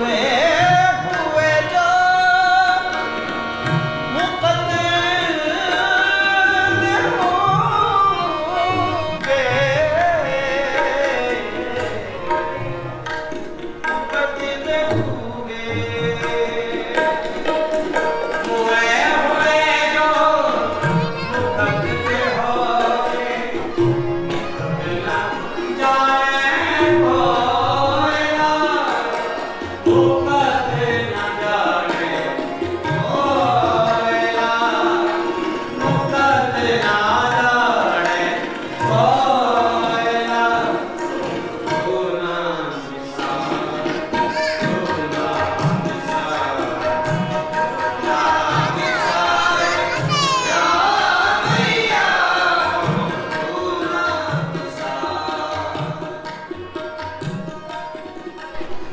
교회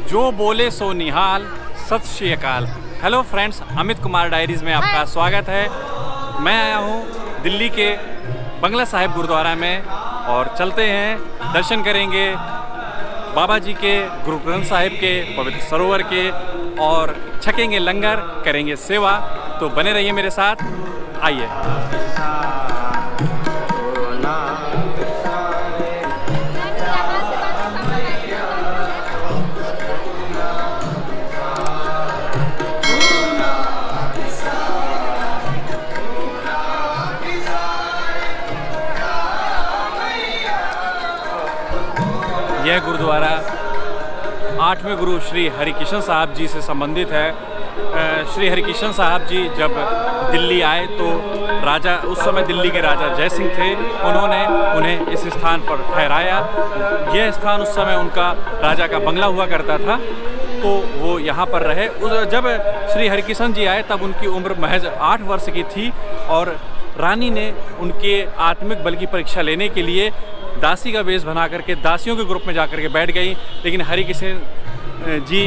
जो बोले सो निहाल सत श्री अकाल। Hello friends Amit Kumar diaries में आपका स्वागत है। मैं आया हूँ दिल्ली के बंगला साहिब गुरुद्वारा में और चलते हैं, दर्शन करेंगे बाबा जी के गुरु ग्रंथ साहिब के, पवित्र सरोवर के और छकेंगे लंगर, करेंगे सेवा। तो बने रहिए मेरे साथ, आइए। आठवें गुरु श्री हरिकिशन साहब जी से संबंधित है। श्री हरिकिशन साहब जी जब दिल्ली आए तो राजा, उस समय दिल्ली के राजा जय सिंह थे। उन्होंने उन्हें इस स्थान पर ठहराया। यह स्थान उस समय उनका राजा का बंगला हुआ करता था। तो वो यहाँ पर रहे। उस, जब श्री हरिकिशन जी आए, तब उनकी उम्र महज आठ वर्ष की थी और रानी ने उनके आत्मिक बल की परीक्षा लेने के लिए दासी का बेस बना करके, दासियों के ग्रुप में जा करके बैठ गई, लेकिन हरि किशन जी,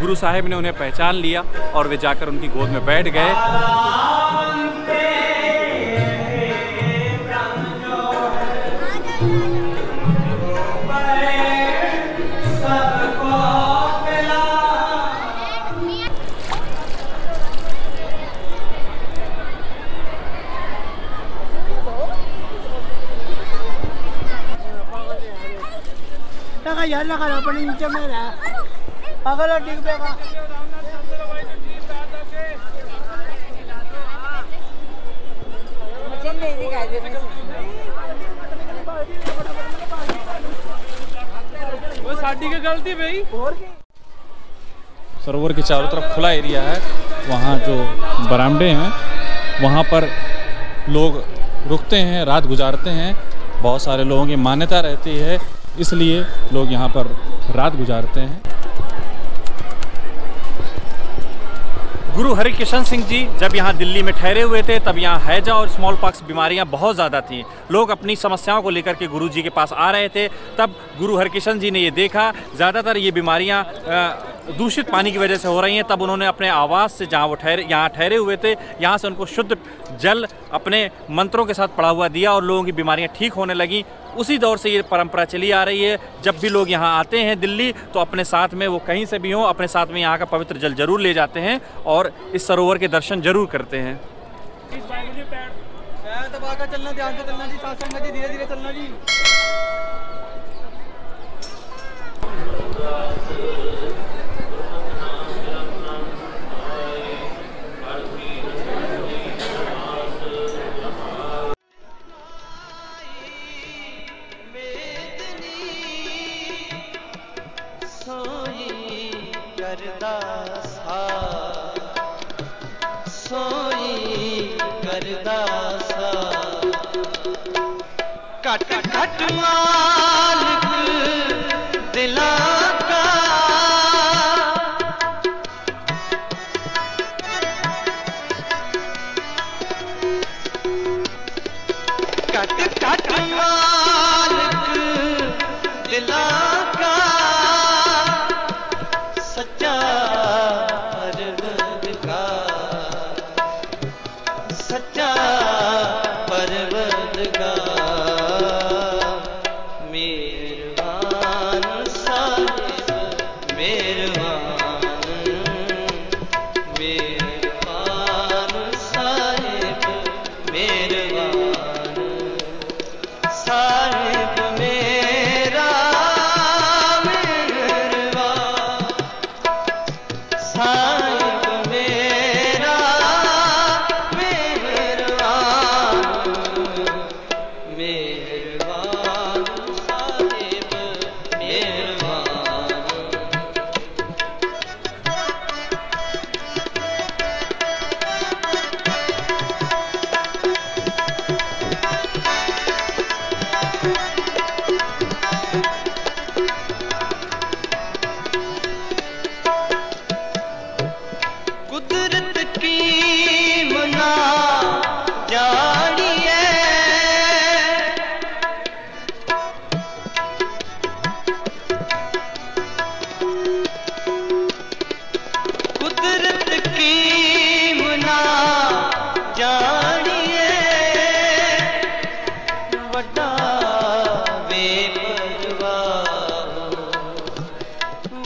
गुरु साहेब ने उन्हें पहचान लिया और वे जाकर उनकी गोद में बैठ गए। Naka yan, nakalapan yung dyan man ha. Pagala, di ko ka. मुझे नहीं दिखाई दे रहा वो साडी की गलती भाई सरोवर के चारों तरफ़ खुला एरिया है वहाँ जो बरामदे हैं वहाँ पर लोग रुकते हैं रात गुजारते हैं बहुत सारे लोगों की मान्यता रहती है इसलिए लोग यहाँ पर रात गुजारते हैं। गुरु हरिकिशन सिंह जी, जब यहाँ दिल्ली में ठहरे हुए थे, तब यहाँ हैजा और स्मॉल पॉक्स बीमारियाँ बहुत ज़्यादा थीं। लोग अपनी समस्याओं को लेकर के गुरु जी के पास आ रहे थे। तब गुरु हरिकिशन जी ने ये देखा, ज़्यादातर ये बीमारियाँ दूषित पानी की वजह से हो रही हैं तब उन्होंने अपने आवास से जहाँ वो ठहरे यहाँ ठहरे हुए थे यहाँ से उनको शुद्ध जल अपने मंत्रों के साथ पड़ा हुआ दिया और लोगों की बीमारियाँ ठीक होने लगी। उसी दौर से ये परंपरा चली आ रही है। जब भी लोग यहाँ आते हैं दिल्ली तो अपने साथ में वो कहीं से भी हों अपने साथ में यहाँ का पवित्र जल ज़रूर ले जाते हैं और इस सरोवर के दर्शन ज़रूर करते हैं। चलना ध्यान से चलना जी साथ संगत जी धीरे धीरे चलना जी। ਕਟ ਘਟ ਮਾਲਕ ਦਿਲਾਂ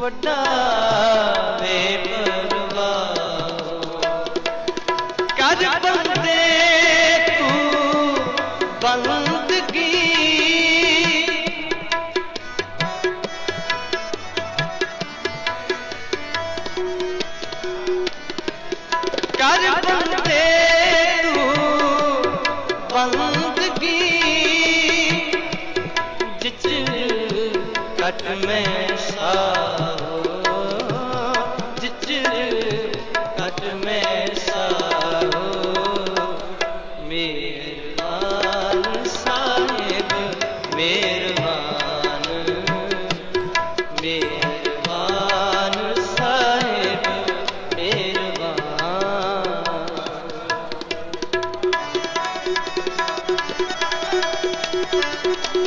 ਵੱਡਾ ਬੇਪਰਵਾਹ। ਕਰ ਬੰਦੇ ਤੂੰ ਬੰਦਗੀ ਕਰ ਬੰਦੇ ਤੂੰ ਬੰਦਗੀ ਜਿਚ ਕਟ ਮੈਂ ਤੂੰ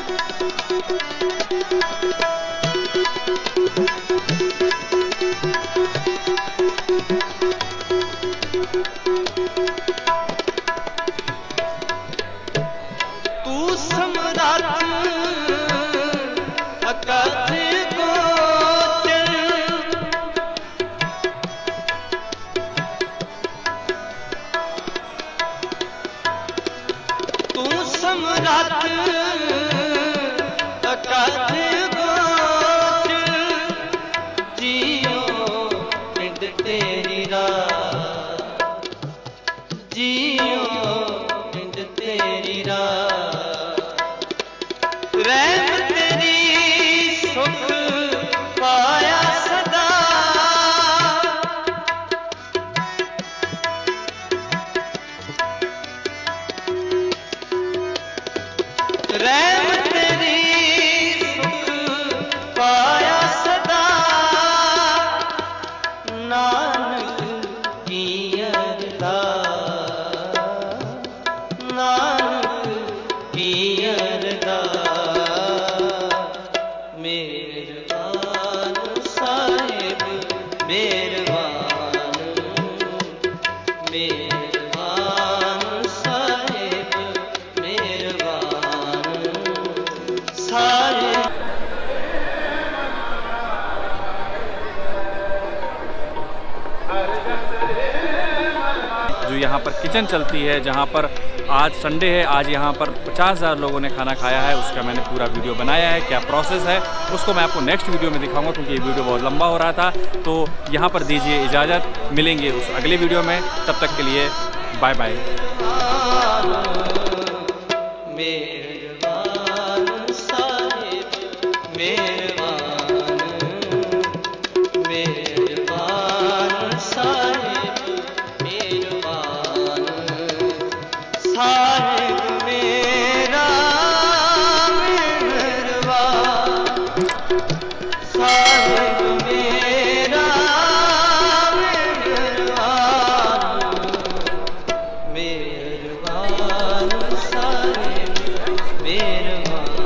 Krishna यहाँ पर किचन चलती है, जहाँ पर आज संडे है, आज यहाँ पर पचास हज़ार लोगों ने खाना खाया है, उसका मैंने पूरा वीडियो बनाया है, क्या प्रोसेस है, उसको मैं आपको नेक्स्ट वीडियो में दिखाऊँगा, क्योंकि ये वीडियो बहुत लंबा हो रहा था। तो यहाँ पर दीजिए इजाज़त, मिलेंगे उस अगले वीडियो में, तब तक के लिए बाय बाय ਸਾਹਿਬ ਮੇਰਾ ਮਿਹਰਵਾ ਸਾਹਿਬ ਮੇਰਾ ਮਿਹਰਵਾ ਮਿਹਰਵਾ ਸਾਰੇ ਮਿਹਰਵਾ